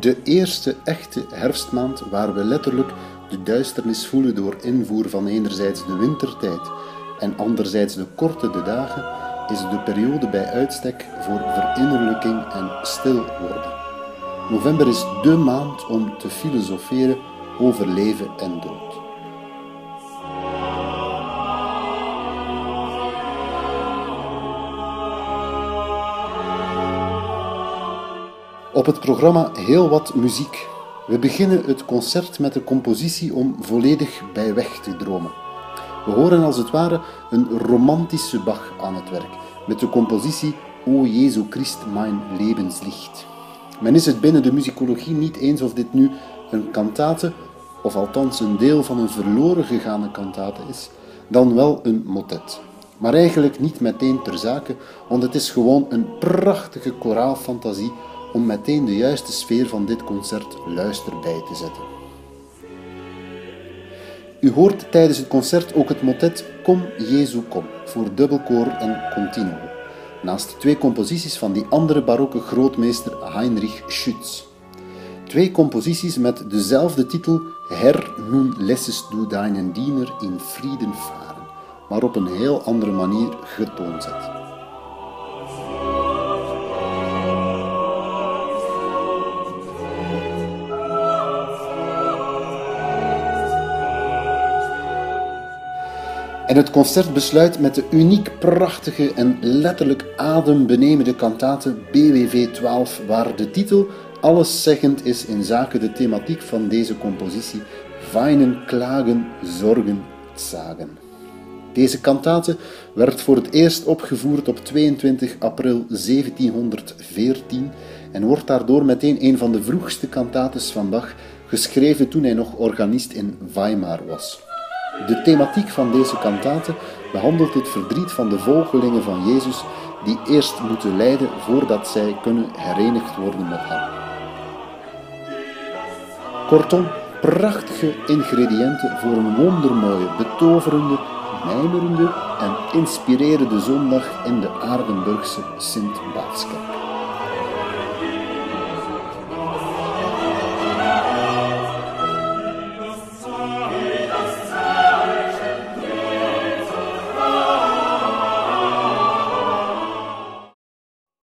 De eerste echte herfstmaand waar we letterlijk de duisternis voelen door invoer van enerzijds de wintertijd en anderzijds de korte de dagen, is de periode bij uitstek voor verinnerlijking en stil worden. November is dé maand om te filosoferen over leven en dood. Op het programma heel wat muziek. We beginnen het concert met een compositie om volledig bij weg te dromen. We horen als het ware een romantische Bach aan het werk, met de compositie O Jezu Christ mein Lebenslicht. Men is het binnen de muzikologie niet eens of dit nu een kantate, of althans een deel van een verloren gegaane kantate is, dan wel een motet. Maar eigenlijk niet meteen ter zake, want het is gewoon een prachtige koraalfantasie om meteen de juiste sfeer van dit concert luister bij te zetten. U hoort tijdens het concert ook het motet Kom Jezu Kom voor dubbelkoor en continuo, naast twee composities van die andere barokke grootmeester Heinrich Schütz. Twee composities met dezelfde titel Herr, nun lässest du deinen Diener in Frieden varen, maar op een heel andere manier getoonzet. En het concert besluit met de uniek prachtige en letterlijk adembenemende kantate BWV 12, waar de titel alleszeggend is in zaken de thematiek van deze compositie: Weinen, klagen, zorgen, zagen. Deze kantate werd voor het eerst opgevoerd op 22 april 1714 en wordt daardoor meteen een van de vroegste kantates van Bach, geschreven toen hij nog organist in Weimar was. De thematiek van deze kantate behandelt het verdriet van de volgelingen van Jezus die eerst moeten lijden voordat zij kunnen herenigd worden met Hem. Kortom, prachtige ingrediënten voor een wondermooie, betoverende, mijmerende en inspirerende zondag in de Aardenburgse Sint-Baatskerk.